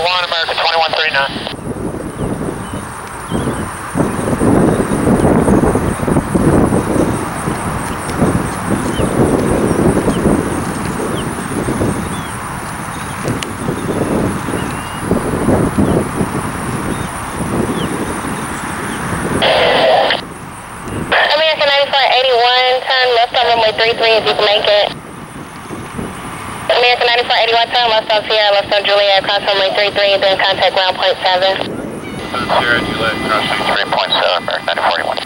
1, American 2139. American 9481, turn left on runway 33 if you can make it. American 9481, turn left on Sierra, left on Juliet, cross runway 33, then contact ground point 7. Sierra Juliet, crossing 3.7, American 9041.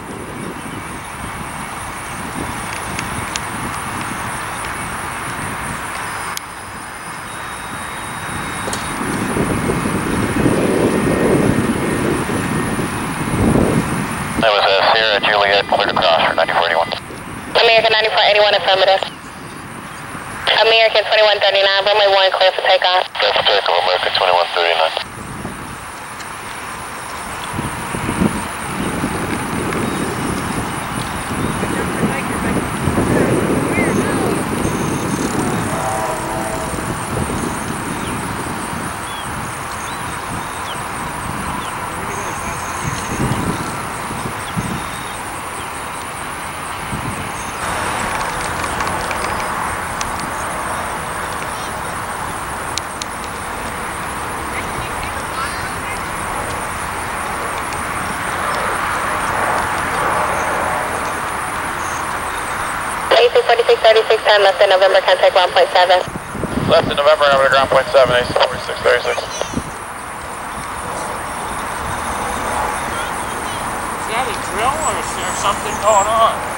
That was uh, Sierra Juliet, clear to cross for 9041. American 9481, affirmative. American 2139, runway 1, clear for takeoff. That's American 2139. AC 4636, time left in November, contact 1.7. point Left in November, over to ground point 7, AC 4636. Is that a drill or is there something going on?